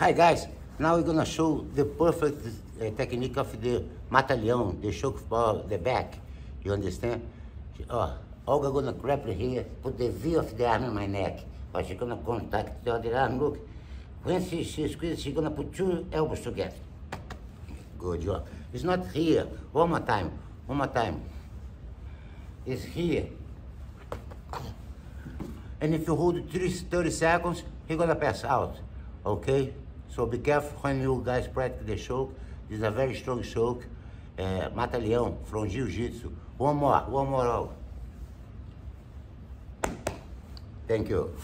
Hi guys, now we're gonna show the perfect uh, technique of the mata-leão, the choke for the back. You understand? Oh, Olga gonna grab her here, put the V of the arm in my neck. But she's gonna contact the other arm, look. When she, she squeezes, she's gonna put two elbows together. Good job. It's not here. One more time. One more time. It's here. And if you hold three, 30 seconds, he's gonna pass out. Okay? So be careful when you guys practice the choke. Is a very strong choke. Uh, Mata-leão from Jiu-Jitsu. One more, one more. Thank you.